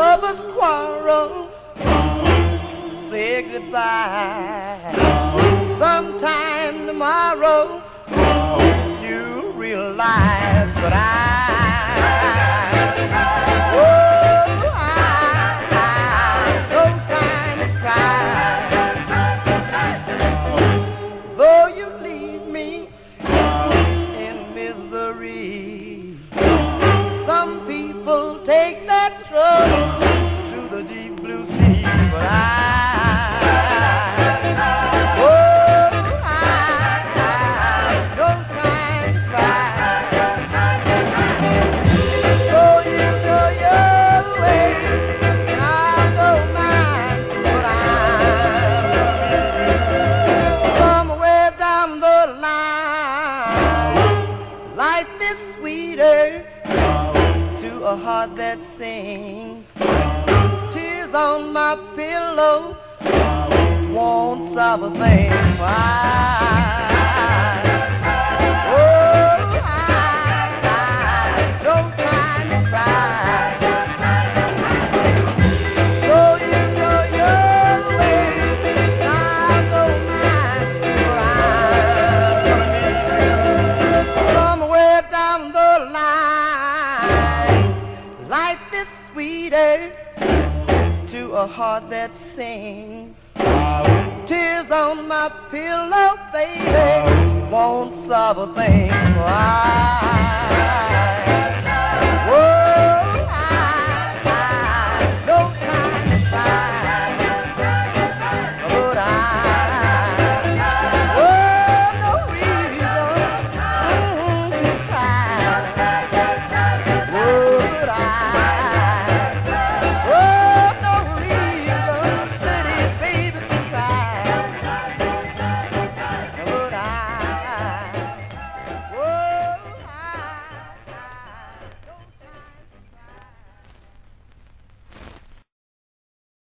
lovers quarrel, say goodbye. Sometime tomorrow, you realize, but oh, I, I, I, no time to cry. Though you leave me in misery, some people take that oh. Life is sweeter a heart that sings. Tears on my pillow won't solve a thing. I, sweeter to a heart that sings. Tears on my pillow, baby, won't solve a thing. I,